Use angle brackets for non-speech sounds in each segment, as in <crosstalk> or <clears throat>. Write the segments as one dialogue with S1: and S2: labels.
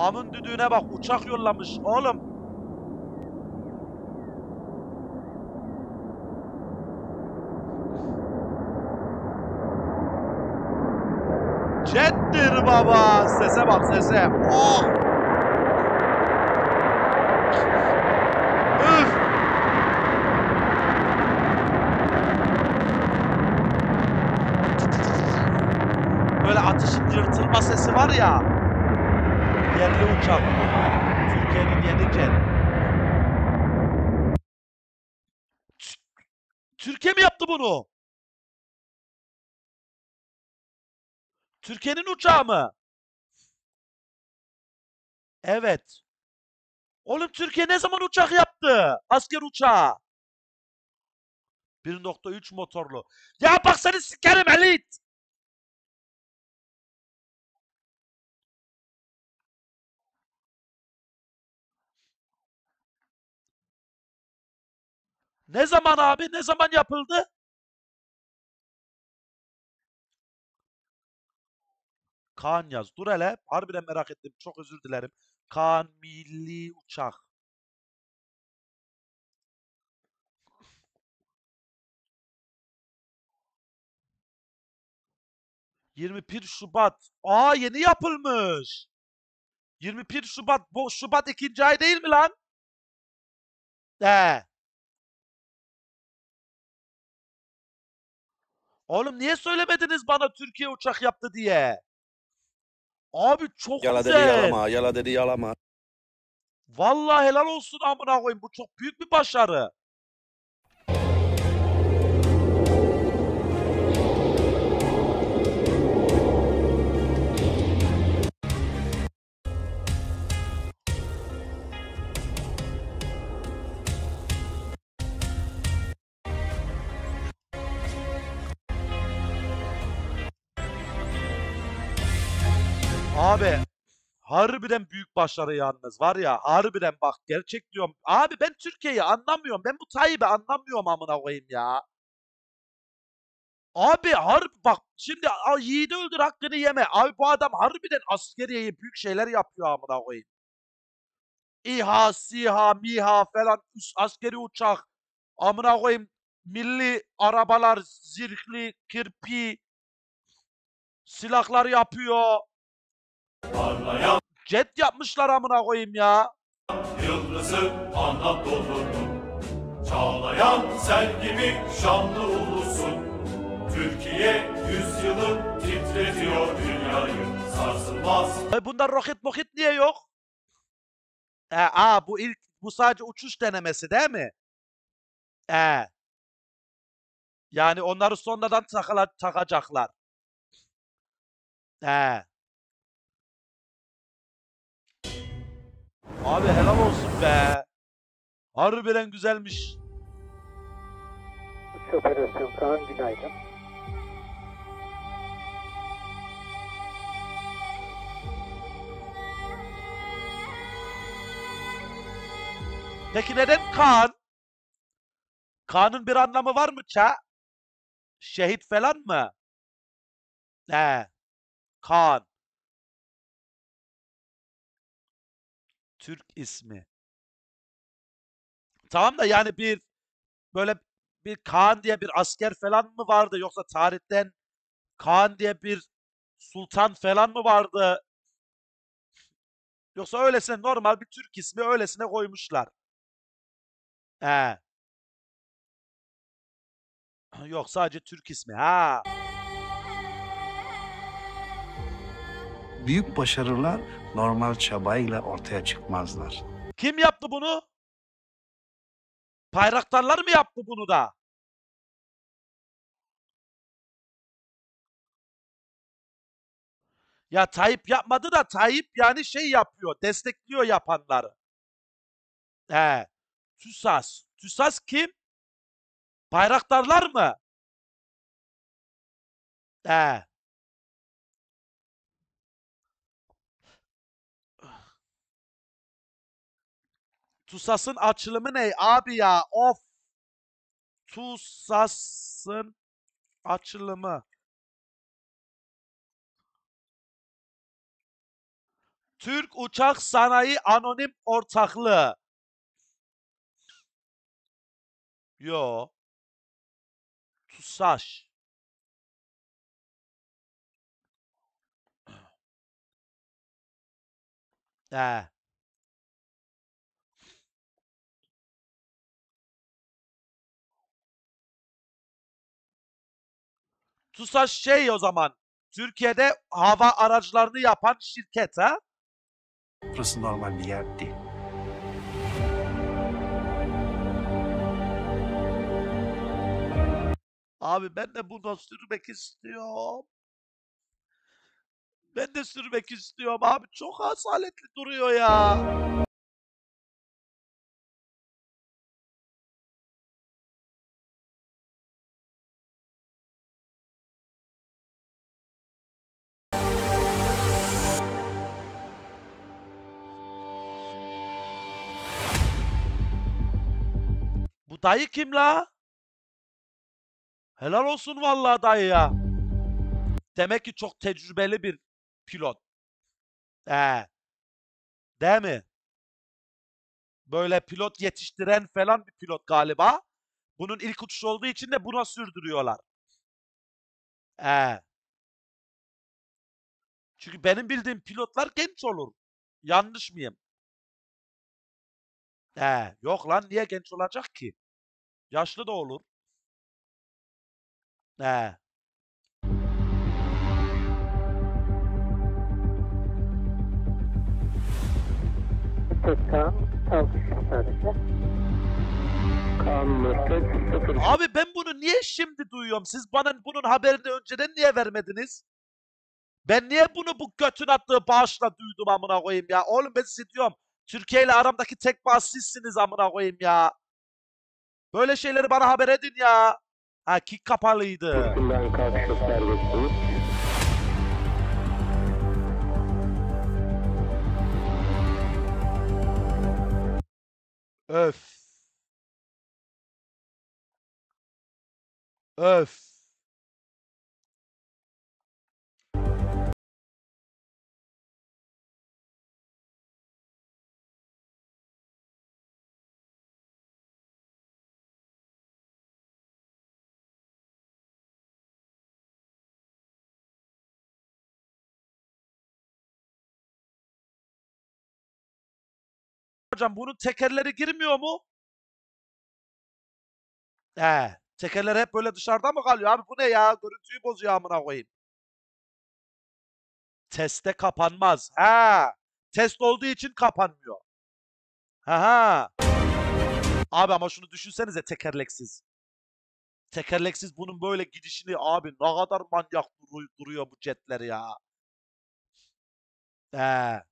S1: Amın düdüğüne bak uçak yollamış oğlum. Jettir baba. Sese bak sese. Oh. Üf. Böyle atışın yırtılma sesi var ya. Yerli uçak. Türkiye'nin yeni jet. Tü- Türkiye mi yaptı bunu? Türkiye'nin uçağı mı? Evet. Oğlum Türkiye ne zaman uçak yaptı? Asker uçağı. 1.3 motorlu. Ya bak seni sikerim elit. Ne zaman abi? Ne zaman yapıldı? Kaan yaz. Dur hele. Harbiden merak ettim. Çok özür dilerim. Kaan Milli Uçak. ...21 Şubat. Aa yeni yapılmış. 21 Şubat. Bu Şubat ikinci ay değil mi lan? He. Oğlum niye söylemediniz bana Türkiye uçak yaptı diye? Abi çok
S2: Yala dedi
S1: güzel.
S2: yalama, yala dedi yalama.
S1: Vallahi helal olsun amına koyayım. Bu çok büyük bir başarı. Abi harbiden büyük başarı yalnız var ya harbiden bak gerçek diyorum. Abi ben Türkiye'yi anlamıyorum. Ben bu Tayyip'i anlamıyorum amına koyayım ya. Abi harbi bak şimdi yiğidi öldür hakkını yeme. Abi bu adam harbiden askeriyeye büyük şeyler yapıyor amına koyayım. İHA, SİHA, MİHA falan üst askeri uçak. Amına koyayım milli arabalar, zırhlı, kirpi, silahlar yapıyor.
S3: Parlayan
S1: Jet yapmışlar amına koyayım ya.
S3: yıldızı Anadolu'nun Çağlayan sel gibi şanlı ulusun Türkiye yüzyılın titretiyor dünyayı Sarsılmaz
S1: E bunda roket moket niye yok? E, aa bu ilk bu sadece uçuş denemesi değil mi? E. Yani onları sonradan takala, takacaklar. E. Abi helal olsun be. Harbiden güzelmiş.
S4: Operasyon Kaan günaydın.
S1: Peki neden Kaan? Kaan'ın bir anlamı var mı ça? Şehit falan mı? He. Kaan. Türk ismi. Tamam da yani bir böyle bir Kaan diye bir asker falan mı vardı yoksa tarihten Kaan diye bir sultan falan mı vardı? Yoksa öylesine normal bir Türk ismi öylesine koymuşlar. He. Yok sadece Türk ismi. Ha.
S5: Büyük başarılar normal çabayla ortaya çıkmazlar.
S1: Kim yaptı bunu? Bayraktarlar mı yaptı bunu da? Ya Tayyip yapmadı da Tayyip yani şey yapıyor, destekliyor yapanları. He. TÜSAS. TÜSAS kim? Bayraktarlar mı? He. TUSAS'ın açılımı ne abi ya? Of. TUSAS'ın açılımı. Türk Uçak Sanayi Anonim Ortaklığı. Yo. TUSAŞ. <clears throat> He. TUSAŞ şey o zaman. Türkiye'de hava araçlarını yapan şirket ha?
S5: Burası normal bir yer değil.
S1: Abi ben de buna sürmek istiyorum. Ben de sürmek istiyorum abi. Çok asaletli duruyor ya. Dayı kim la? Helal olsun vallahi dayı ya. Demek ki çok tecrübeli bir pilot. He. Değil mi? Böyle pilot yetiştiren falan bir pilot galiba. Bunun ilk uçuş olduğu için de buna sürdürüyorlar. He. Çünkü benim bildiğim pilotlar genç olur. Yanlış mıyım? He. Yok lan niye genç olacak ki? Yaşlı da olur. He.
S4: Tek Kaan, kalkış sadece. Kaan Mürtet 0
S1: Abi ben bunu niye şimdi duyuyorum? Siz bana bunun haberini önceden niye vermediniz? Ben niye bunu bu götün attığı bağışla duydum amına koyayım ya? Oğlum ben size diyorum. Türkiye ile aramdaki tek bağış sizsiniz amına koyayım ya. Böyle şeyleri bana haber edin ya. Ha kick kapalıydı. Öf. Öf. Hocam bunun tekerleri girmiyor mu? He. Tekerler hep böyle dışarıda mı kalıyor? Abi bu ne ya? Görüntüyü bozuyor amına koyayım. Teste kapanmaz. Ha. Test olduğu için kapanmıyor. Ha ha. Abi ama şunu düşünsenize tekerleksiz. Tekerleksiz bunun böyle gidişini abi ne kadar manyak duru- duruyor bu jetler ya. He.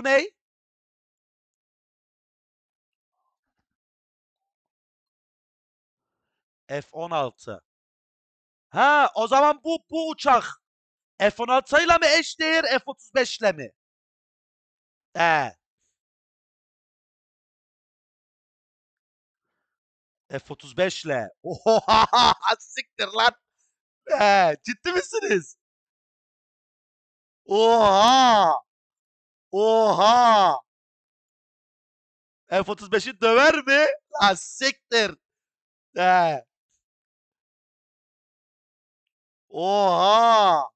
S1: Bu ney? F-16. Ha, o zaman bu bu uçak F-16 ile mi eşdeğer F-35 ile mi? He. F-35 ile. Oha! <laughs> Siktir lan. He, ciddi misiniz? Oha! Oha! F-35'i döver mi? Lan siktir. He. Oha!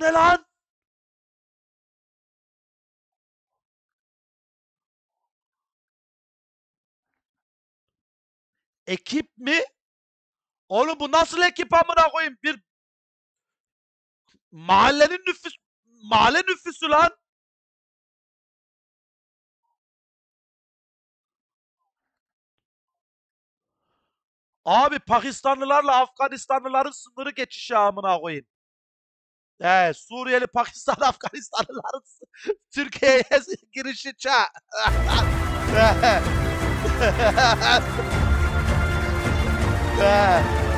S1: Ne lan? Ekip mi? Oğlum bu nasıl ekip amına koyayım? Bir mahallenin nüfus mahalle nüfusu lan. Abi Pakistanlılarla Afganistanlıların sınırı geçişi amına koyayım. He, Suriyeli Pakistan <laughs> Afganistanlıların <laughs> Türkiye'ye <laughs> girişi ça. He.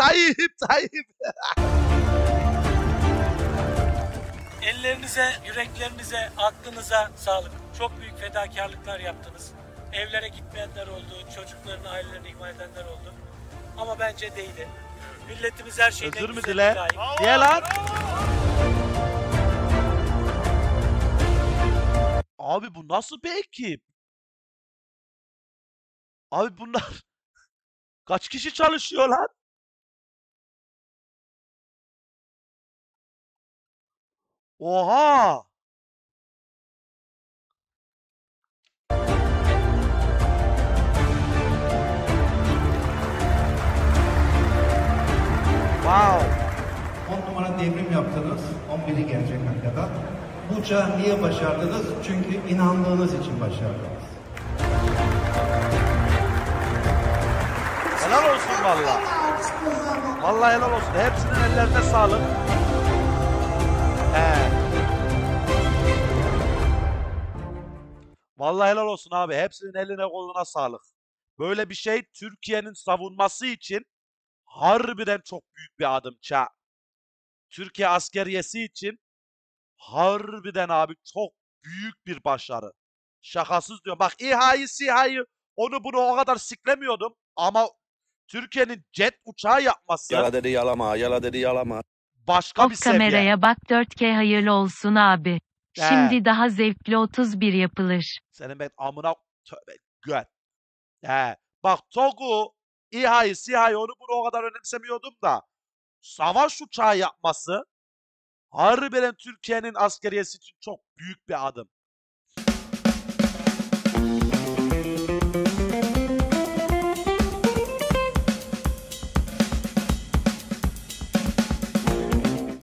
S1: Tayyip Tayyip.
S2: Ellerinize, yüreklerinize, aklınıza sağlık. Çok büyük fedakarlıklar yaptınız. Evlere gitmeyenler oldu, çocuklarını, ailelerini ihmal edenler oldu. Ama bence değdi. Milletimiz her şeyden
S1: Özür mü dile? Niye lan? Abi bu nasıl bir ekip? Abi bunlar <laughs> kaç kişi çalışıyor lan? Oha! Wow.
S6: 10 numara devrim yaptınız. 11'i gelecek hakikaten. Bu uçağı niye başardınız? Çünkü inandığınız için başardınız.
S1: Helal olsun valla. Vallahi helal olsun. Hepsinin ellerine sağlık. He. Vallahi helal olsun abi. Hepsinin eline koluna sağlık. Böyle bir şey Türkiye'nin savunması için harbiden çok büyük bir adım ça. Türkiye askeriyesi için harbiden abi çok büyük bir başarı. Şakasız diyorum. Bak İHA'yı SİHA'yı onu bunu o kadar siklemiyordum ama Türkiye'nin jet uçağı yapması
S7: Yala dedi yalama, yala dedi yalama.
S1: Başka bir
S8: Of
S1: seviye.
S8: kameraya bak 4K hayırlı olsun abi.
S1: He.
S8: Şimdi daha zevkli 31 yapılır.
S1: Senin ben amına tövbe göt. He. Bak TOG'u, İHA'yı, SİHA'yı onu bunu o kadar önemsemiyordum da savaş uçağı yapması harbiden Türkiye'nin askeriyesi için çok büyük bir adım.